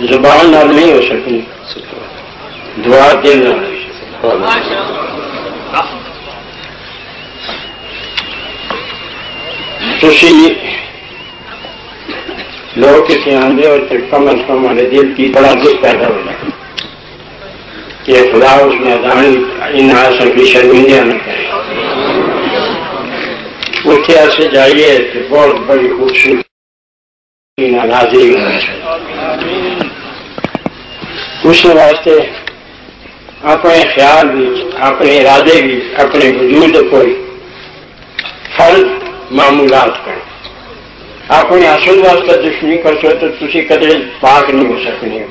زبان نال نہیں ہو سکنی دعا دل نال۔ تسی لوگ کسی آندے اور کم از کم ہمارے دل کی بڑا دل پیدا ہو جائے۔ کہ خدا اس میدان ان آسن کی شرمندیاں نہ کرے۔ اتنے ایسے جائیے کہ بہت بڑی خوبصورتی نازی اس واسطے اپنے خیال بھی، اپنے ارادے بھی، اپنے وجود کوئی فرض معمولات کریں اپنے اصل واسطے دشمنی کر سو تو تسی کدے پاک نہیں ہو سکنے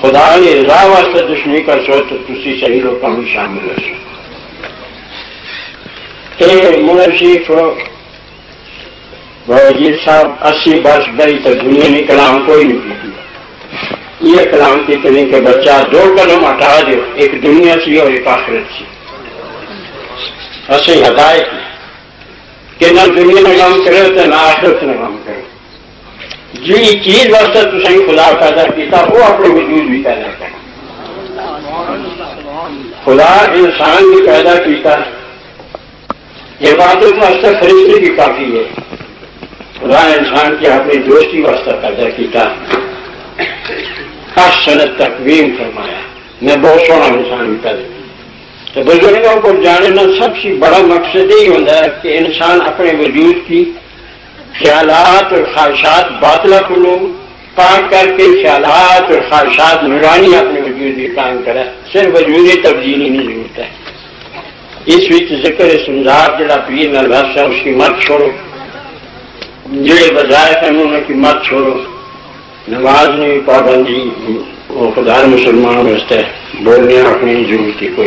خدا نے رضا واسطے دشمنی کر سو تو تسی صحیح لوگوں میں شامل ہو سکتے۔ منشیف وزیر صاحب، اسی برس گئی تو دنیا میں کلام کوئی نہیں۔ یہ کلام کی کریں کہ بچہ دو قدم ہٹا دو ایک دنیا سی اور ایک آخرت سی۔ اسی ہدایت کہ نہ دنیا میں کام کرے تو نہ آخرت میں کام کرے۔ جی چیز واسطے تو صحیح خدا پیدا کیتا، وہ اپنے وجود بھی پیدا کرے۔ خدا انسان بھی پیدا کیتا۔ عبادت واسطے فرشتے بھی کافی ہے۔ خدا انسان کی اپنی دوستی واسطہ پیدا کیتا۔ سنت تقویم فرمایا۔ میں بہت سونا انسان بھی پیدا تو بزرگوں کو جاننا، سب سے بڑا مقصد یہی ہوتا ہے کہ انسان اپنے وجود کی خیالات اور خواہشات باطلا کو لوگ کر کے خیالات اور خواہشات نورانی اپنے وجود کی قائم کرے۔ صرف وجود تبدیلی نہیں ضرورت ہے۔ اس وقت ذکر سمجھار جڑا پیر نربس ہے اس کی مت چھوڑو۔ جڑے وظائف ہیں، انہوں کی مت چھوڑو۔ نماز میں پابندی وہ خدا مسلمان واسطے بولنے اپنی ضرورت کوئی